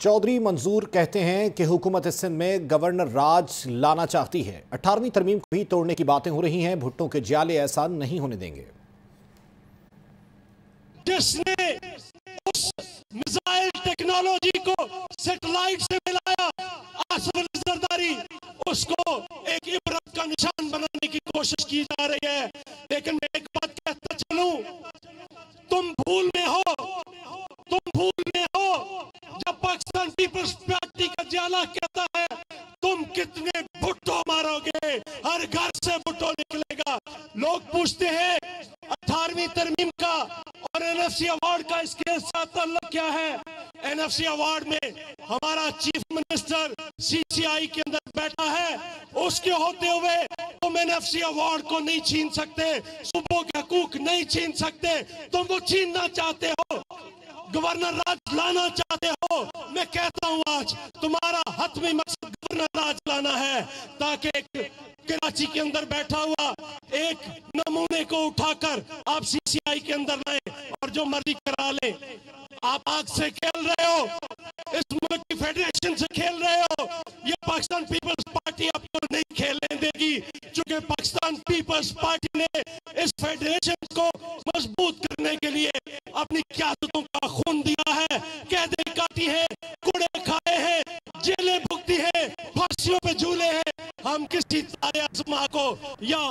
چودری منظور کہتے ہیں کہ حکومت سندھ میں گورنر راج لانا چاہتی ہے۔ اٹھارویں ترمیم کو بھی توڑنے کی باتیں ہو رہی ہیں بھٹوں کے جالے ایسا نہیں ہونے دیں گے۔ جس نے اس میزائل ٹیکنالوجی کو سیٹلائٹ سے ملایا زرداری اس کو ایک عبرت کا نشان بنانے کی کوشش کی جا رہی ہے۔ لیکن میں ایک بات کہتا چلوں، تم بھول میں ہو، تم بھول میں ہو جب پاکستان پیپلز پارٹی کا جالا کہتا ہے، تم کتنے بھٹو مارو گے؟ ہر گھر سے بھٹو نکلے گا. لوگ پوچھتے ہیں اٹھارویں ترمیم کا اور این ایف سی اوارڈ کا اس کے ساتھ تعلق کیا ہے؟ این ایف سی اوارڈ میں ہمارا چیف منسٹر سی سی آئی کے اندر بیٹھا ہے۔ اس کے ہوتے ہوئے تم این ایف سی اوارڈ کو نہیں چھین سکتے صوبوں کے حقوق نہیں چھین سکتے، تم وہ چھیننا چاہتے ہو۔ گورنر راج لانا چاہتے ہو، میں کہتا ہوں آج تمہارا حتمی مقصد گورنر راج لانا ہے، تاکہ ایک کراچی کے اندر بیٹھا ہوا ایک نمونے کو اٹھا کر آپ سی سی آئی کے اندر لائیں اور جو مرضی کرا لیں۔ آپ آگ سے کھیل رہے ہو، اس ملک کی فیڈریشن سے کھیل رہے ہو، یہ پاکستان پیپلز پارٹی آپ کو نہیں کھیلنے دے گی، چونکہ پاکستان پیپلز پارٹی نے اس فیڈریشن کو مضبوط کرنے کے لیے اپنی قیادتوں کا خون دیا ہے۔ قیدیں کاٹی ہیں، کوڑے کھائے ہیں، جیلیں بھگتی ہیں، پھانسیوں پہ جھولے ہیں۔ ہم کسی تارے ازما کو یا